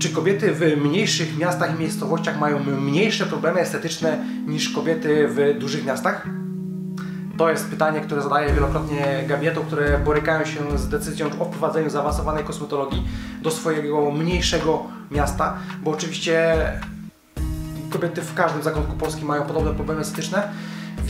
Czy kobiety w mniejszych miastach i miejscowościach mają mniejsze problemy estetyczne niż kobiety w dużych miastach? To jest pytanie, które zadaję wielokrotnie gabietom, które borykają się z decyzją o wprowadzeniu zaawansowanej kosmetologii do swojego mniejszego miasta, bo oczywiście kobiety w każdym zakątku Polski mają podobne problemy estetyczne.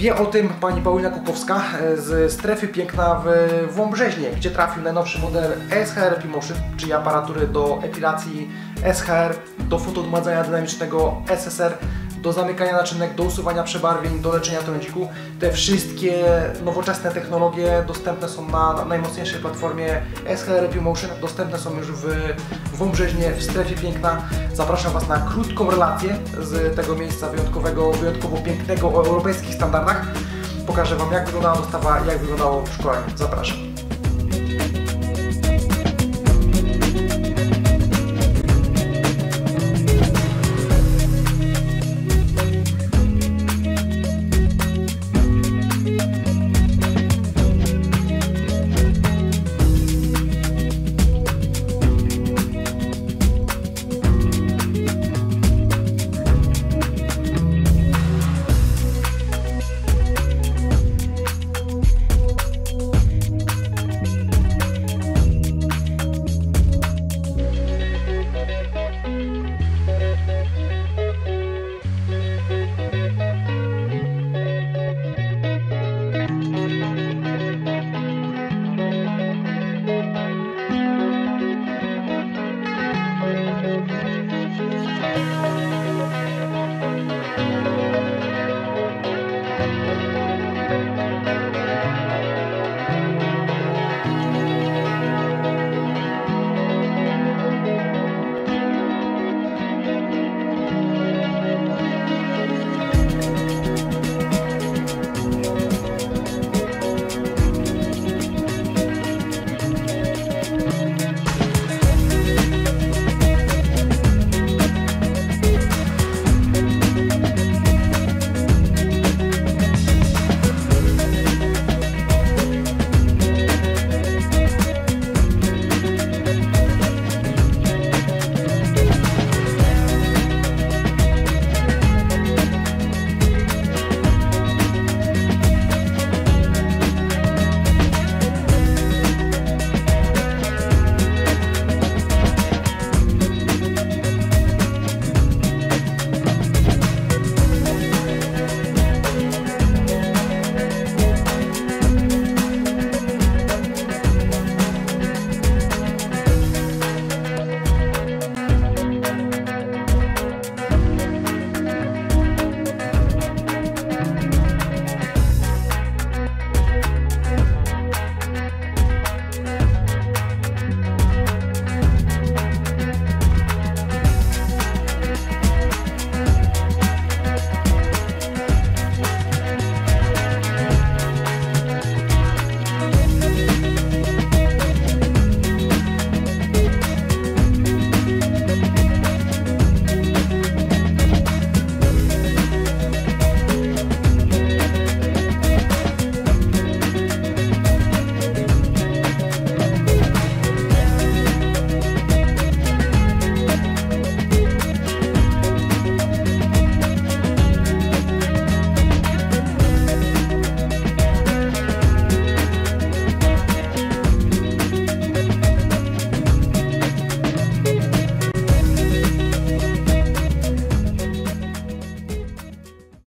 Wie o tym pani Paulina Kukowska z strefy piękna w Wąbrzeźnie, gdzie trafił najnowszy model SHR Epimotion, czyli aparatury do epilacji SHR, do fotoodmadzania dynamicznego SSR, do zamykania naczynek, do usuwania przebarwień, do leczenia trądziku. Te wszystkie nowoczesne technologie dostępne są na najmocniejszej platformie SHR Epimotion, dostępne są już w Wąbrzeźnie, w strefie piękna. Zapraszam Was na krótką relację z tego miejsca wyjątkowego, wyjątkowo pięknego o europejskich standardach. Pokażę Wam jak wyglądała dostawa, jak wyglądało szkolenie. Zapraszam.